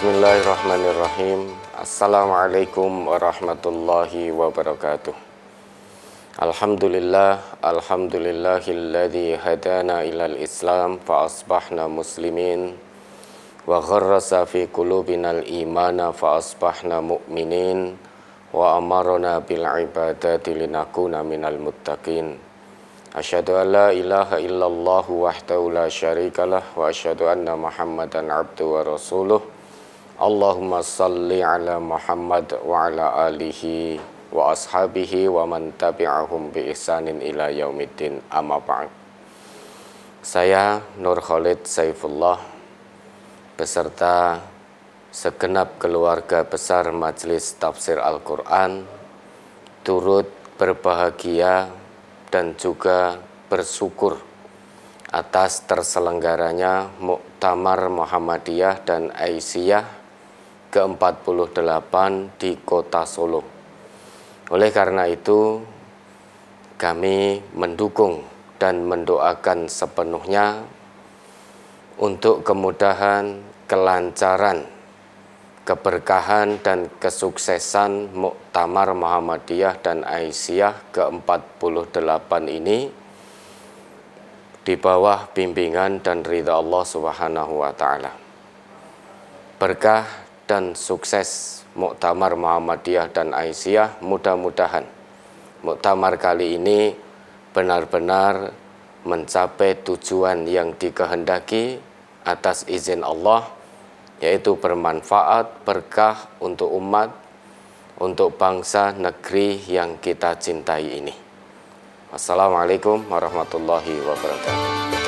Bismillahirrahmanirrahim. Assalamualaikum warahmatullahi wabarakatuh. Alhamdulillah Alhamdulillahilladzi hadana ilal islam Fa asbahna muslimin Wa gharrasa fi qulubinal imana Fa asbahna mu'minin Wa amarona bil ibadati linakuna minal muttaqin. Asyhadu an la ilaha illallah wahdahu la syarikalah wa asyhadu anna Muhammadan abdu wa rasuluh. Allahumma salli ala Muhammad wa ala alihi wa ashabihi wa man tabi'ahum bi ihsanin ila yaumiddin amma ba'd. Saya Nur Khalid Saifullah beserta segenap keluarga besar Majelis Tafsir Al-Qur'an turut berbahagia dan juga bersyukur atas terselenggaranya Muktamar Muhammadiyah dan Aisyah ke-48 di kota Solo. Oleh karena itu, kami mendukung dan mendoakan sepenuhnya untuk kemudahan, kelancaran, keberkahan dan kesuksesan Muktamar Muhammadiyah dan Aisyah ke-48 ini di bawah bimbingan dan ridha Allah Subhanahu wa taala. Berkah dan sukses Muktamar Muhammadiyah dan Aisyah mudah-mudahan Muktamar kali ini benar-benar mencapai tujuan yang dikehendaki atas izin Allah yaitu bermanfaat, berkah untuk umat, untuk bangsa negeri yang kita cintai ini. Wassalamualaikum warahmatullahi wabarakatuh.